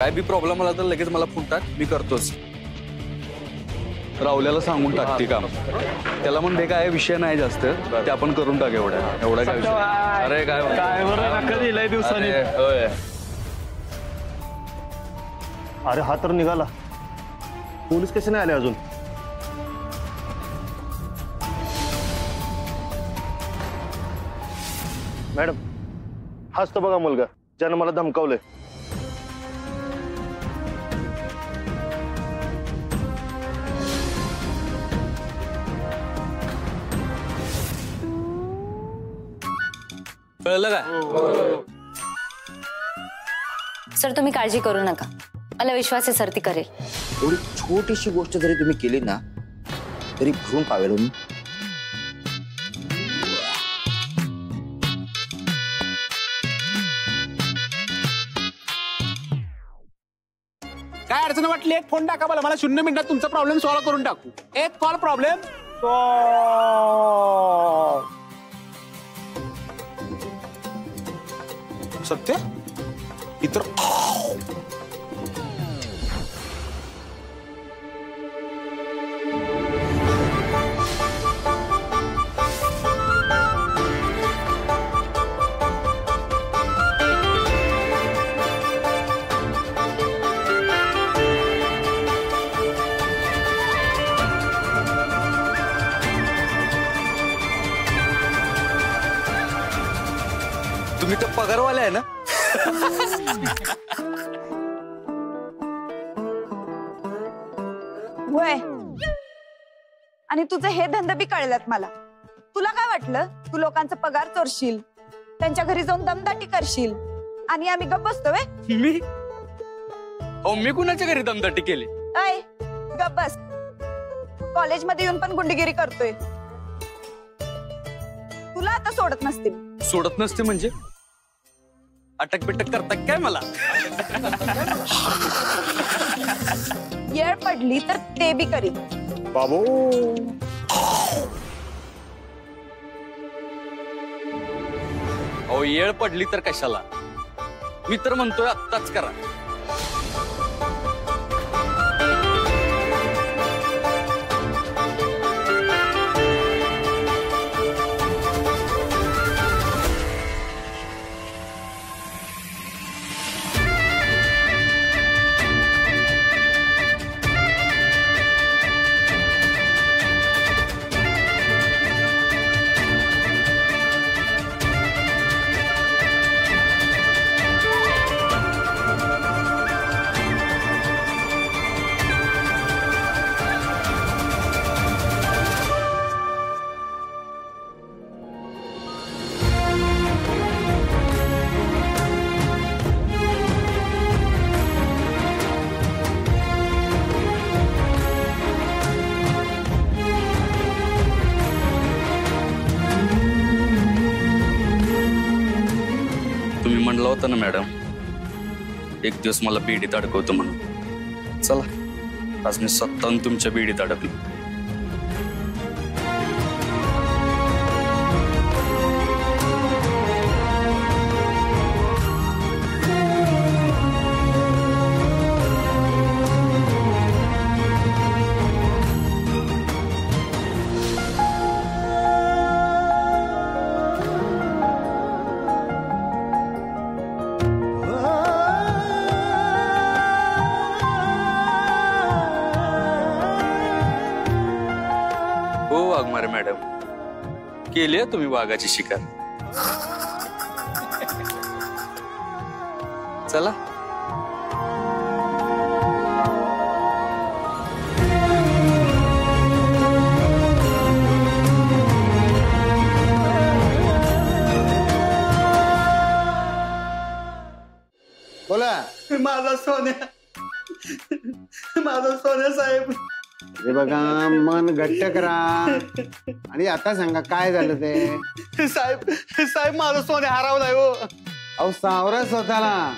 काय B problem आला तर लगेच मला फ़ोन टाक. मी करतोच. रावल्याला सांगून टाकते काम. त्याला म्हणते काय विषय नाही जास्त. ते आपण करून टाक एवढ्या. एवढा काय विषय अरे काय दिलंय दिवसांनी. अरे हा तर निघाला. पोलीस कसे नाही आले अजून? मॅडम हाच तो बघा मुलगा ज्यानं मला धमकावलंय. सर तुम्ही काळजी करू नका. मला विश्वास आहे सर ती करेल. एवढी छोटीशी गोष्ट जरी तुम्ही केली ना तरी भरून पावेल मी. काय अडचण वाटली? एक फ़ोन टाका मला. मला शून्य मिनिटात तुमचा प्रॉब्लेम सॉल्व्ह करून टाकू. एक कॉल प्रॉब्लेम सत्य इतर तुझे हे धंदे बी कळल्यात मला. तुला काय वाटलं? तू लोकांचा पगार चोरशील. त्यांच्या घरी जाऊन दमदाटी करशील. आणि आम्ही गप्प बसतो वे मी? अहो मी कुणाच्या घरी दमदाटी केली? ऐ गप्प बस. कॉलेजमध्ये येऊन पण गुंडगिरी करतोय. तुला आता सोडत नसते म्हणजे? अटक बिटक करता काय मला? येळ पडली तर ते बी करी बाबू। अहो येळ पडली तर कशाला? मी तर म्हणतोय आत्ताच करा. तुम्ही म्हणलं होतं ना मॅडम एक दिवस मला बीडीत अडकवतो म्हणून चला आज मी स्वतःहून तुमच्या बीडीत अडकलो मॅडम। केली तुम्ही वाघाची शिकार। चला। बोला। माझा सोन्या माझा सोन्या साहेब हे बघा मन घट्ट करा. आणि आता सांगा काय झालं ते? साहेब साहेब माझा सोन्या हरवलाय हो. अहो सावरा स्वतःला.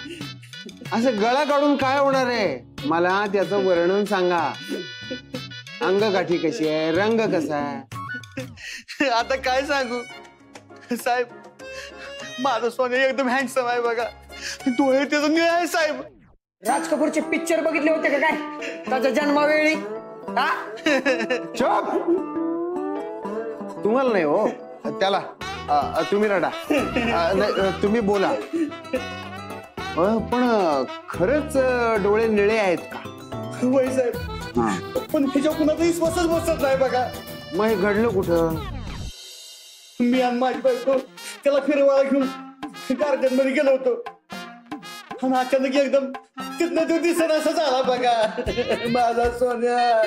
असं गळा काढून काय होणार आहे? मला त्याचं वर्णन सांगा. अंगकाठी कशी आहे? रंग कसा आहे? आता काय सांगू? साहेब माझं सोने एकदम हँडसम आहे बघा. डोळे त्याचं निळ आहे साहेब. राज कपूरचे पिक्चर बघितले होते का काय? त्याच्या जन्मावेळी. चुप। तुम्हाला नाही हो। त्याला तुम्ही रडा. नाही, तुम्ही बोला. पण खरंच डोळे निळे आहेत का? वय साहेब पण ह्याच्या कुणाचा विश्वासच बसत नाही बघा. मग हे घडलं कुठं? मी आणि माझी बायको त्याला फिरवायला घेऊन गार्डन मध्ये गेलो होतो. आणि अचानक एकदम तिथनं तो दिसत असं झाला बघा. माझा सोन्या.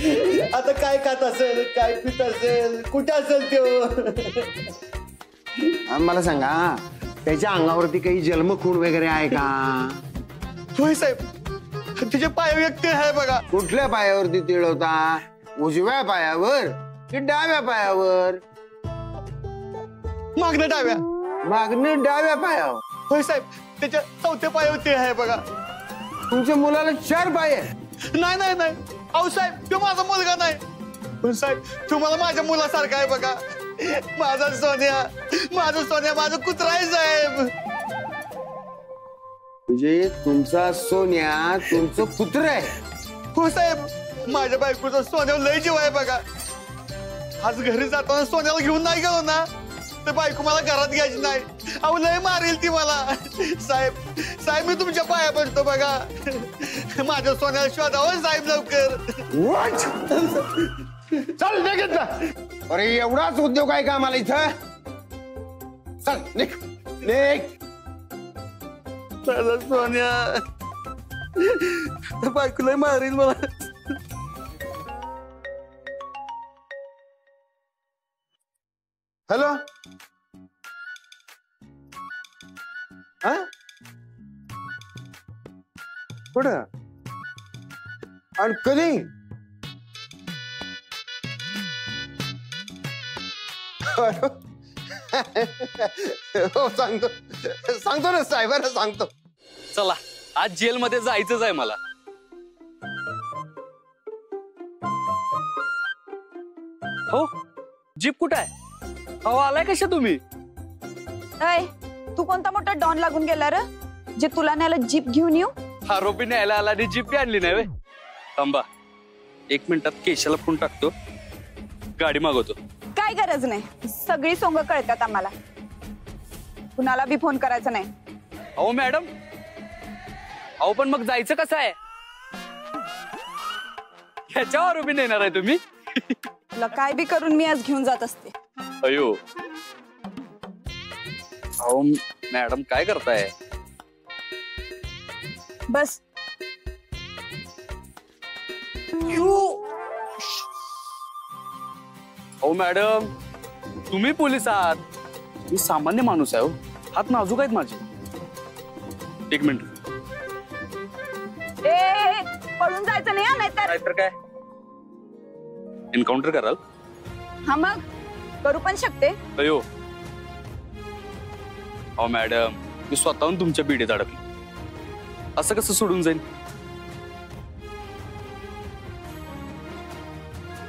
आता काय खात असेल काय पित असेल कुठे असेल तो? मला सांगा त्याच्या अंगावरती काही जन्मखून वगैरे आहे का? होय साहेब तिचे पाय व्यक्ती आहे बघा. कुठल्या पायावरती तिळ होता उजव्या पायावर की डाव्या पायावर? मागणं डाव्या. मागणं डाव्या पायावर. होय साहेब त्याच्या चौथ्या पायावरती आहे बघा. तुमच्या मुलाला चार पाय आहे नाही नाही नाही. अहो साहेब तो माझा मुलगा नाही. पण साहेब तुम्हाला माझ्या मुलासारखा आहे बघा. माझा सोन्या माझा सोन्या माझं कुत्रा आहे साहेब. म्हणजे तुमचा सोन्या तुमचं कुत्र आहे. हो साहेब. माझ्या बायकोचा सोन्यावर लय जीव आहे बघा. आज घरी जाताना सोन्याला घेऊन नाही गेलो ना. तर बायको मला घरात घ्यायची नाही. अहो लय मारेल ती मला. साहेब साहेब मी तुमच्या पाया पडतो बघा. माझ्या सोन्याला शोधावं साहेब लवकर. चल इथं. अरे एवढाच उद्योग आहे का आम्हाला इथं? चल निघ. निघ. माझा सोन्या. बायको लय मारेल मला. हॅलो? कुठं आणि कधी हो सांगतो. सांगतो ना साहेबांना सांगतो. चला, आज जेलमध्ये जायचंच आहे मला. हो? जीप कुठं आहे? अहो आलाय कशा तुम्ही? अय तू कोणता मोठा डॉन लागून गेला र? जे तुला न्यायला जीप घेऊन येऊ? आरोपी न्यायला आला आणि जीप बी आणली नाही व्हय? थांबा. एक मिनिटात केशाला फ़ोन टाकतो. गाडी मागवतो. काय गरज नाही. सगळी सोंग कळतात आम्हाला. कुणाला बी फ़ोन करायचा नाही. अहो मॅडम. अहो पण मग जायचं कसं आहे? ह्याच्यावर उभी नेणार आहे तुम्ही? तुला काय बी करून मी आज घेऊन जात असते. अयो। अहो मॅडम काय करताय? बस. अहो मॅडम तुम्ही पोलीस आहात. मी सामान्य माणूस आहे हो. हात नाजूक आहेत माझे. एक मिनिट. पळून जायचं नाही हा, नाहीतर. काय? एन्काउंटर कराल? हा मग. करू पण शकते. अयो अहो, मॅडम, मी स्वतःहून तुमच्या पिढीत अडकले. असं कसं सोडून जाईल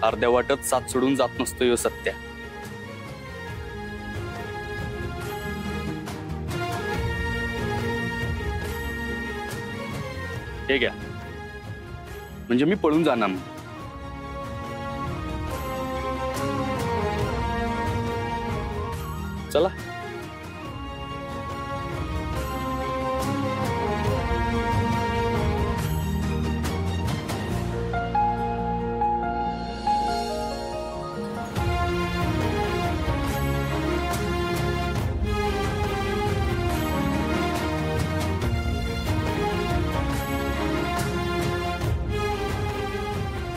अर्ध्या वाटत साथ सोडून जात नसतो यो सत्या. हे घ्या. म्हणजे मी पळून जाणार नाही. चला।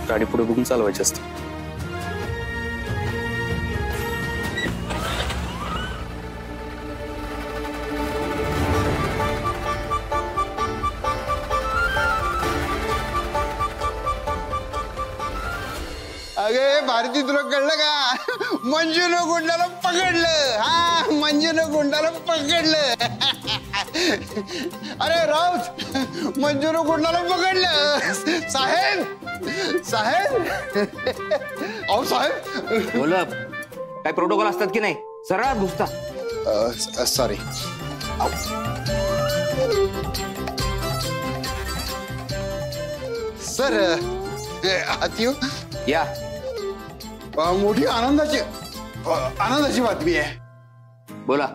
गाडी पुढे बघून चालवायची असते. भारती तुला कळलं का? मंजूनं गुंडाला पकडलं. हा मंजूनं गुंडाला पकडलं. अरे राऊत मंजूनं गुंडाला पकडलं. साहेब साहेब. अहो साहेब. बोल काय प्रोटोकॉल असतात की नाही? सरळ घुसता. सॉरी सर आतिव या. मोठी आनंदाची आनंदाची बातमी आहे. बोला.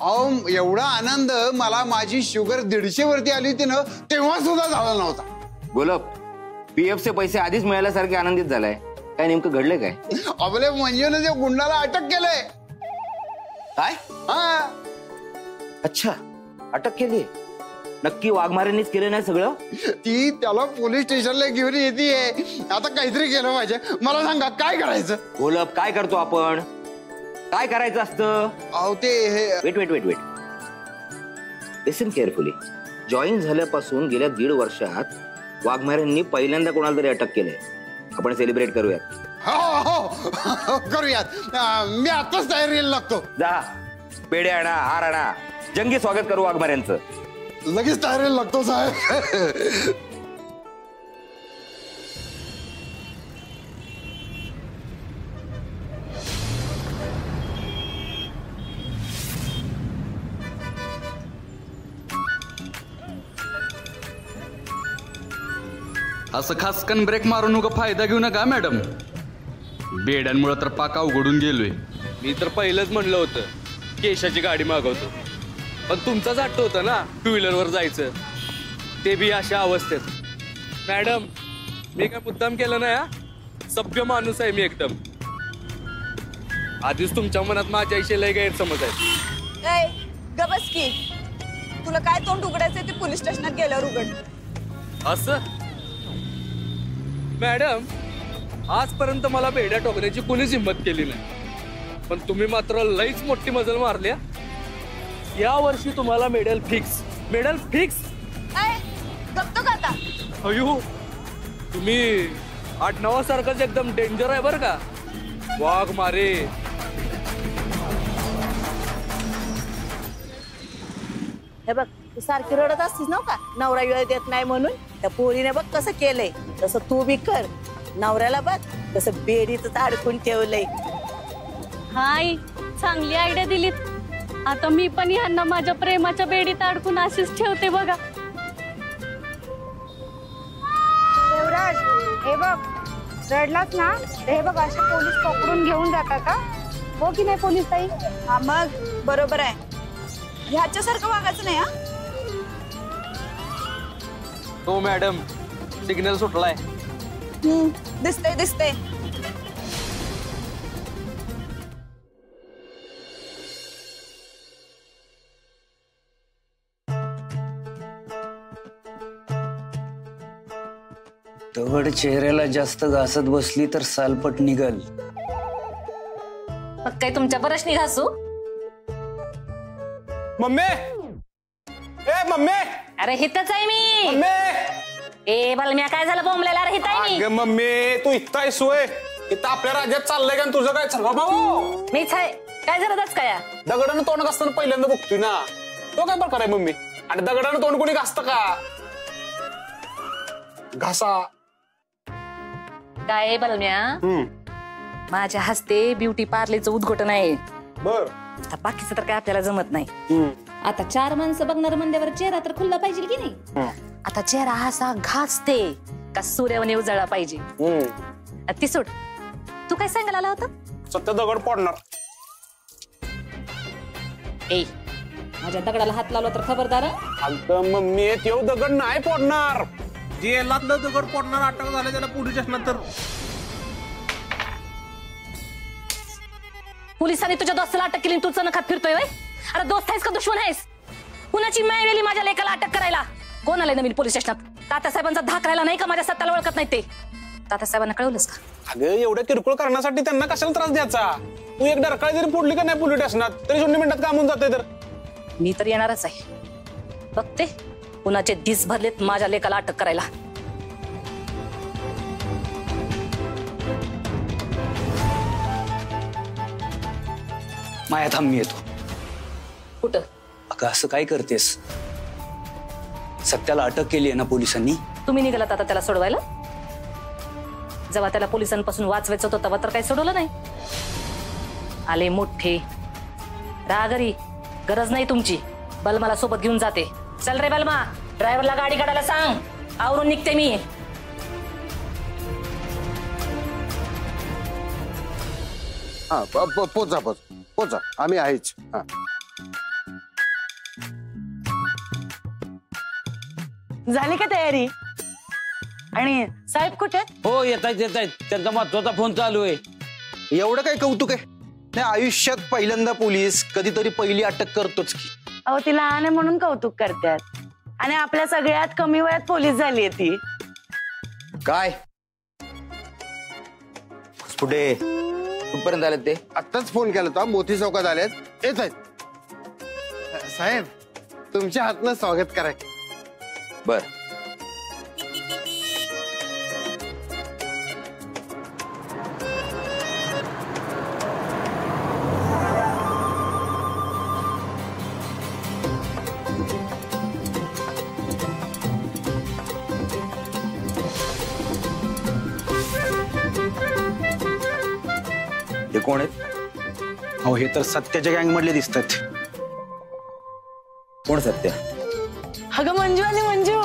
अहो एवढा आनंद मला माझी शुगर दीडशे वरती आली होती ना तेव्हा सुद्धा झाला नव्हता. गोलप पीएफ चे पैसे आधीच मिळाल्यासारखे आनंदित झालाय. काय नेमकं घडलंय काय? आपल्या मंजूने त्या गुंडाला अटक केलंय. काय? हा. अच्छा. अटक केली. नक्की वाघमाऱ्यांनीच केलं नाही सगळं? ती त्याला पोलीस स्टेशनला घेऊन येते. आता काहीतरी केलं पाहिजे. मला सांगा काय करायचं? गोलप काय करतो आपण? काय करायचं असतं? अहो ते हे wait wait wait wait listen carefully join झाल्यापासून गेल्या दीड वर्षात वाघमाऱ्यांनी पहिल्यांदा कोणाला तरी अटक केलंय. आपण सेलिब्रेट करूयात. हो हो करूयात. अं, मी आताच तयारीला लागतो. जा. पेढे आणा हार आणा. जंगी स्वागत करू वाघमाऱ्यांचं लगेच तयारीला लागतो साहेब. असं खासकन ब्रेक मारू नका फायदा घेऊ नका मॅडम. बेड्यांमुळे तर पाका उघडून गेलोय. मी तर पहिलंच म्हणलं होतं केशाची गाडी मागवतो. पण तुमचाच आठवत होतं ना टू व्हीलरवर जायचं. ते बी अशा अवस्थेत. मॅडम मी काय मुद्दाम केलं नाही हा? सभ्य माणूस आहे मी एकदम. आधीच तुमच्या मनात माझ्या आईशी लय गैरसमज आहे गबस की. तुला काय तोंड उघडायचंय ते पोलीस स्टेशनात गेल्यावर उघड. असं? मॅडम आजपर्यंत मला बेड्या टोकण्याची कोणीच हिंमत केली नाही. पण तुम्ही मात्र लईच मोठी मजल मारल्या या वर्षी तुम्हाला मेडल फिक्स. Medal fix? गप्तो का आता? अयो तुम्ही आडनावासारखंच एकदम डेंजर आहे बरं का? वाघ मारे. हे बघ तू सारखी रडत असतीस ना का? नवरा वेळ देत नाही म्हणून. त्या पोरीने बघ कसं केलंय. तसं तू बी कर. नवऱ्याला बघ तसं बेडीच अडकून ठेवलंय. हाय चांगली आयडिया दिलीत. आता मी पण यांना माझ्या प्रेमाच्या बेडीत अडकून अशीच ठेवते बघा. देवराज हे बघ रडलाच ना हे बघ असे पोलीस पकडून घेऊन जातात का हो की नाही पोलीस ताई? हा मग बरोबर आहे. ह्याच्यासारखं वागायचं नाही हा? हो मॅडम. सिग्नल सुटलाय. हम्म, दिसतंय दिसतंय. दगड चेहऱ्याला जास्त घासत बसली तर सालपट निघल. मग काय तुमच्या बरच निघासू मम्मी! ए मम्मी! अरे हितच आहे मी. मम्मी! ए बलम्या काय झालं बोंबलेला अरे हित आहे मी. अगं मम्मी तू इथं आहे सोय इथं आपल्या राज्यात चाललंय का आणि तुझं काय चाललं भाऊ! मीच आहे. काय झालं दच काय दगडानं तोंड घासताना पहिल्यांदा बघतोय ना. तो काय प्रकार आहे मम्मी? आणि दगडानं तोंड कोणी घासतं का? घासा. काय बलम्या? माझ्या हस्ते ब्युटी पार्लरचं उद्घाटन आहे. बर. आता बाकीचं तर काय आपल्याला जमत नाही. आता चार माणसं बघणार म्हणल्यावर चेहरा तर खुल्ला पाहिजे की नाही? आता चेहरा असा घासते का सूर्यावने उजाळा पाहिजे. ती सोड. तू काय सांगायला आला होता? सत्य दगड पडणार ए माझ्या दगडाला हात लावला तर खबरदार हं? मम्मी तेव दगड नाही पडणार जेलातलं दगड पडणार अटक झालं त्याला पोलीस स्टेशनात तर पोलिसांनी तुझ्या दोस्ताला अटक केली आणि तू चणखात फिरतोय अरे दोस्त आहेस का दुश्मन आहेस? कुणाची माय वेली माझ्या लेकाला अटक करायला? कोण आलंय नवीन पोलीस स्टेशनात? तात्यासाहेबांचा धाक राहिला नाही का माझ्या सत्ताला ओळखत नाही ते? तात्यासाहेबांना कळवलंस का? अगं एवढ्या किरकोळ करण्यासाठी त्यांना कशाला त्रास द्यायचा? तू एक डरकाळी जरी फोडली का नाही पोलीस स्टेशनात तरी शून्य मिनिटात काम होऊन जाते तर. मी तर येणारच आहे. बघते. कुणाचे दिस भरलेत माझ्या लेकाला अटक करायला. माया थांब मी येतो. कुठं? अगं असं काय करतेस? सत्याला अटक केली आहे ना पोलिसांनी? तुम्ही निघालात आता त्याला सोडवायला? जेव्हा त्याला पोलिसांपासून वाचवायचं होतं तेव्हा तर काही सोडवलं नाही. आले मोठे. रागरी गरज नाही तुमची. बलमाला सोबत घेऊन जाते. चल रे बलमा ड्रायव्हरला गाडी काढायला सांग. आवरून निघते मी. हा पोचा पोच पोचा. आम्ही आहेच. हा. झाली का तयारी? आणि साहेब कुठे? हो येत फ़ोन चालू है एवड का आयुष्या पैलंदा नाही आयुष्यात तरी पोलीस अटक करते अहो ती लहान आहे म्हणून कौतुक करतात आणि आपल्या सगळ्यात कमी वयात पोलीस झाली आहे ती. काय? कुठे? कुठपर्यंत आले ते? आत्ताच फ़ोन केला होता मोती चौकात आलेत. येत आहेत. साहेब तुमच्या हातनं स्वागत कराय. बर. तर सत्याच्या गँग मधले दिसतात. कोण सत्य? अगं मंजू आणि मंजू.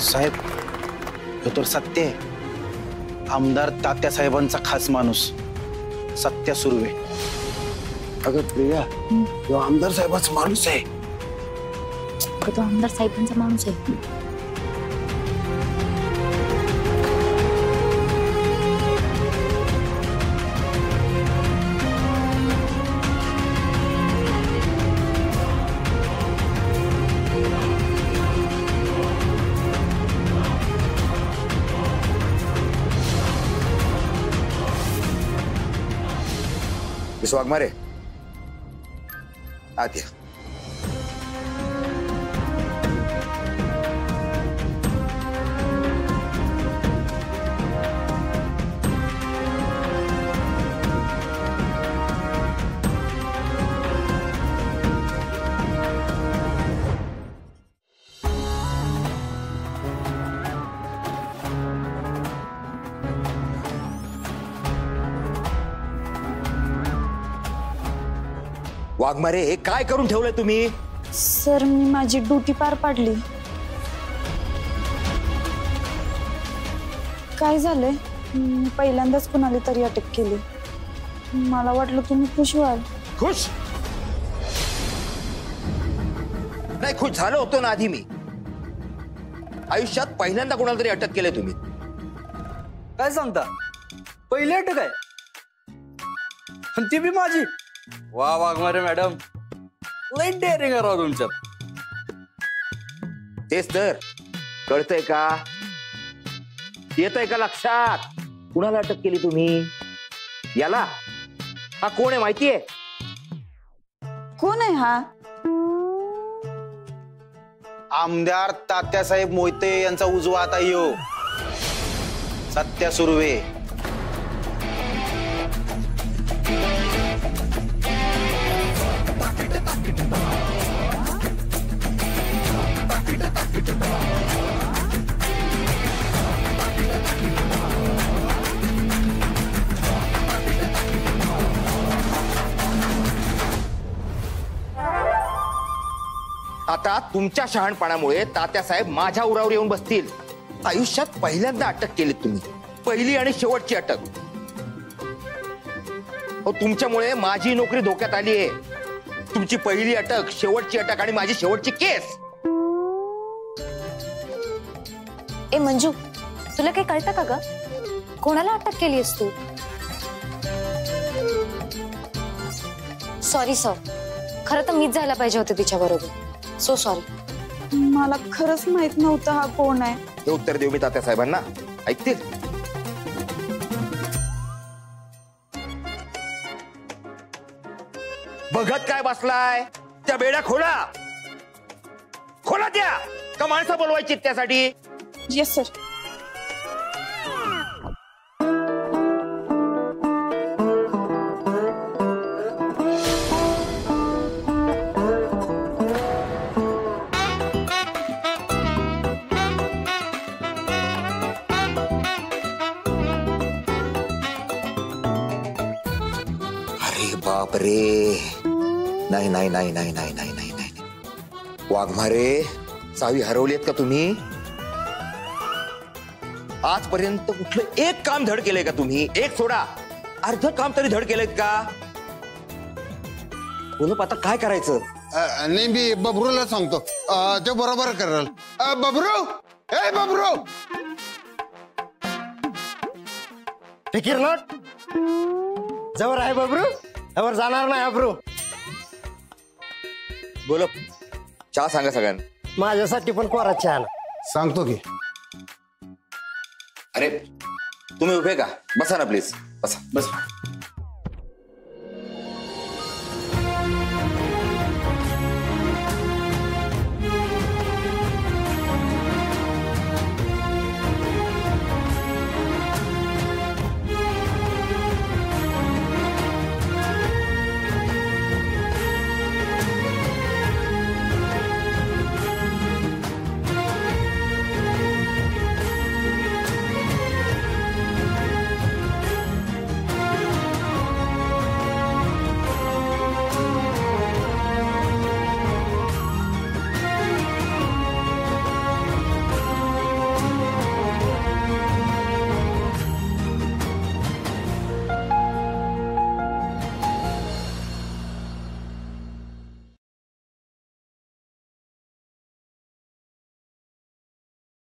साहेब ह्यो तर सत्य आमदार तात्या साहेबांचा खास माणूस. सत्या सुर्वे अगं प्रिया तो आमदार साहेबाचा माणूस आहे तो आमदार साहेबांचा माणूस आहे वाघमारे आत वाघमारे काय करून ठेवलंय तुम्ही? सर मी माझी ड्युटी पार पाडली. काय झालंय? मी पहिल्यांदाच कुणाला तरी अटक केली. मला वाटलं तुम्ही खुश व्हाल. खुश? नाही खुश झालो होतो ना आधी मी. आयुष्यात पहिल्यांदा कोणाला तरी अटक केलंय तुम्ही. काय सांगता? पहिली अटक आहे. आणि ती बी माझी. वा वाघमारे मॅडम. लई डेअरिंग राव तुमच्यात. तेच तर. कळतंय का? येतंय का लक्षात? कुणाला अटक केली तुम्ही? याला? हा कोण आहे माहितीये? कोण आहे हा? आमदार तात्यासाहेब मोहिते यांचा उजवा आता यो सत्या सुर्वे आता तुमच्या शहाणपणामुळे तात्यासाहेब माझ्या उरावर येऊन बसतील. आयुष्यात पहिल्यांदा अटक केली तुम्ही. पहिली आणि शेवटची अटक. तुमच्यामुळे माझी नोकरी धोक्यात आली आहे. तुमची पहिली अटक शेवटची अटक आणि माझी शेवटची केस. ए मंजू तुला काही कळतं का ग? कोणाला अटक केली तू? सॉरी सर खरं तर मीच जायला पाहिजे होते तिच्या बरोबर सो सॉरी मला खरंच माहित नव्हतं हा कोण आहे. हे उत्तर देऊ मी तात्यासाहेबांना ऐकतील? बघत काय बसलाय? त्या बेड्या खोला. खोला त्या. का माणसं बोलवायची त्यासाठी? येस सर नहीं नहीं नाही नाही नाही नाही नाही वाघमारे चावी हरवलीत का तुम्ही? आजपर्यंत कुठलं एक काम धड केलंय का तुम्ही? एक थोड़ा अर्ध काम तरी धड केलंय का? बोलप आता काय करायचं? नाही मी बबरूला सांगतो. ते तो बरोबर कराल. बबरू! ए बबरू! फिकीर नोट जवळ आहे बबरू? जवळ जाणार नाही अब्रू. बोल. चहा सांगा सगळ्यांना. माझ्यासाठी पण कोरा चहा आण. सांगतो की. अरे तुम्ही उभे का? बसा ना प्लीज़ बसा. बस.